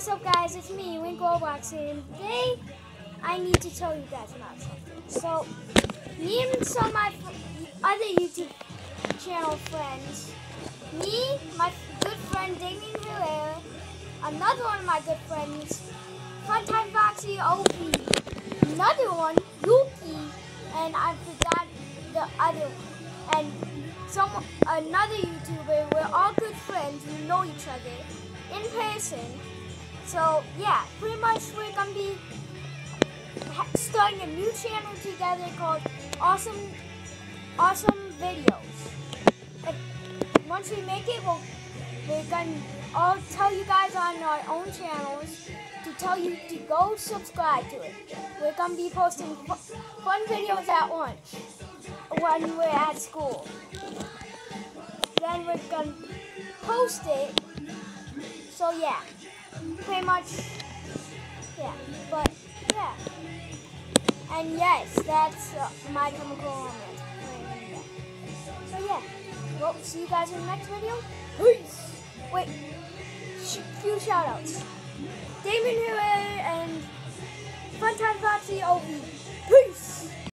what's up guys? It's me, Link Roblox, and today I need to tell you guys about something. So, me and some of my other YouTube channel friends, me, my good friend Damien Herrera, another one of my good friends, Funtime Foxy OP, another one, Yuki, and I forgot the other one, and some another YouTuber. We're all good friends. We know each other in person. So yeah, pretty much we're gonna be starting a new channel together called Awesome Awesome Videos. And once we make it, we'll, we're gonna all tell you guys on our own channels to tell you to go subscribe to it. We're gonna be posting fun videos at lunch when we're at school. Then we're gonna post it. So yeah pretty much, yeah, but yeah. And yes, that's uh, my chemical romance. So yeah, well, see you guys in the next video. Peace! Wait, sh few shoutouts. Damon Herrera and Funtime Foxy OV. Peace!